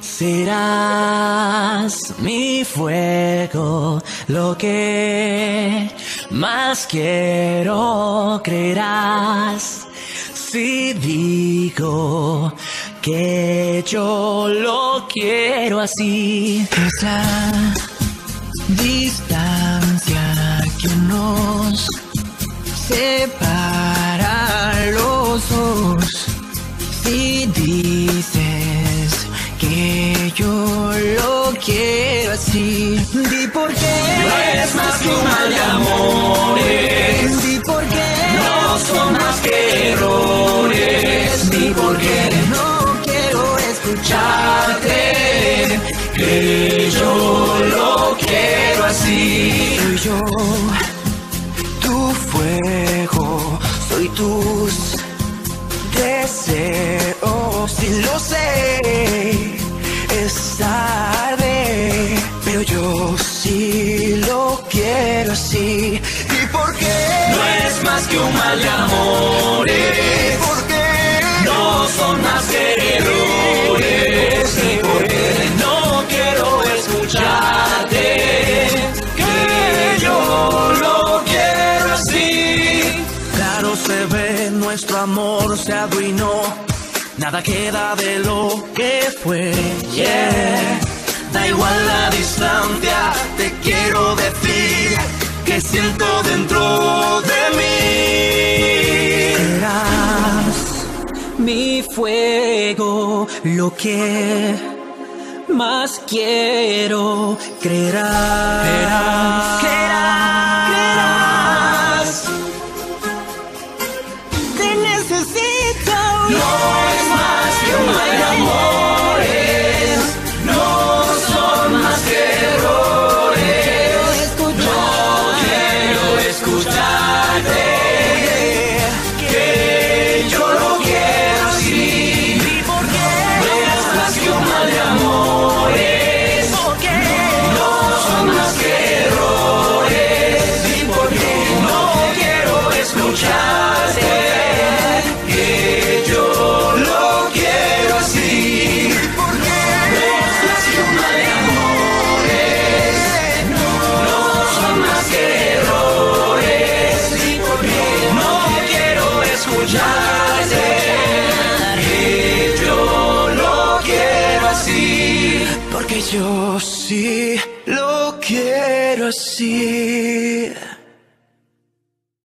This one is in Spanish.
Serás mi fuego, lo que más quiero creerás. Si digo que yo lo quiero así, esa distancia que nos separa los dos. Si dices que yo lo quiero así, di por qué no eres más que un mal de amores. Di por qué no son más que errores. Di por qué no quiero escucharte. Que yo lo quiero así. Soy yo, tu fuego, soy tus deseos y lo sé. Es tarde, pero yo sí lo quiero así. ¿Y por qué? No es más que un mal de amores. Se arruinó. Nada queda de lo que fue. Da igual la distancia, te quiero decir que siento dentro de mí. Serás mi fuego, lo que más quiero. Creerás, necesito. No más que un de yo sí lo quiero así.